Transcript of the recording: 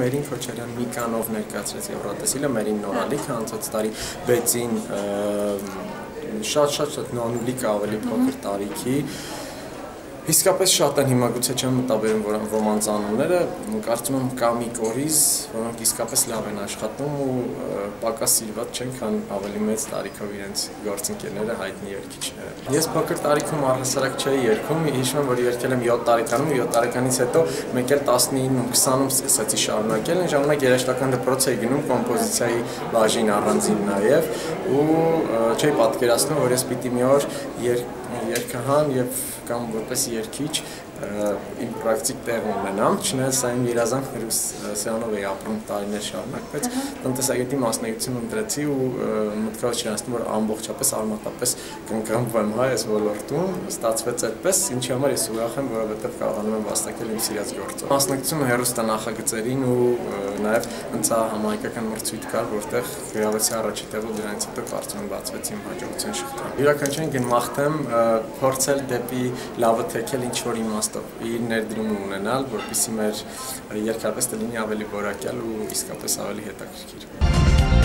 Մերին Քոչարյան մի կանով ներկայացրեց Եվրատեսիլը, մերին նորալիքը անցած տարի 6-ին շատ-շատ շատ նանուլիկ ավելի փոքր տարիքի Իսկապես շատ են հիմա գուցե չեմ մտաբերում որ ոմանց անունները, կարծում եմ կա մի կորիզ, որոնք իսկապես լավ են աշխատում ու պակաս սիրված չեն, քան ավելի մեծ տարիքով իրենց գործընկերները հայտնի երգիչները։ Ես փոքր տարիքում առհասարակ չէի երգում, հիշում եմ, որ երգել եմ 7 տարեկանում, 7 տարեկանից հետո մեկ էլ 19-ում, 20-ում սկսեցի շարունակել, այն ժամանակ երաժշտական դպրոց էի գնում կոմպոզիցիայի բաժին առանձին նաև ու չէի պատկերացնում, որ ես պիտի մի օր երկհան եւ comprar um grupo SER Kit. Իմ պրակտիկ տեղ ունենամ, չնայած սա իմ երազանքն սրանով էի ապրում տարիներ շարունակ, բայց տնտեսագետի մասնագիտություն ընտրեցի ու մտքով չանցնում որ ամբողջապես արմատապես կընկրմվեմ հայ այս ոլորտում, ստացվեց այդպես, ինչի համար ես ուրախ եմ, որովհետև կարողանում եմ վաստակել իմ սիրած գործով։ Մասնակցությունը հերոստա նախագծերին ու նաև ընծա համահայկական մրցույթ կար, որտեղ գրավեցի առաջի տեղը դրանից հետո կարծում եմ բացվեց իմ հաջողության շղթան։ Յուրաքանչյուրին կնմախտեմ փորձել դեպի լավը թեքել ինչ որ իմաստ իմաստով իր ներդրումը ունենալ, որպեսզի մեր երկարպես լինի ավելի որակյալ ու իսկապես ավելի հետաքրքիր։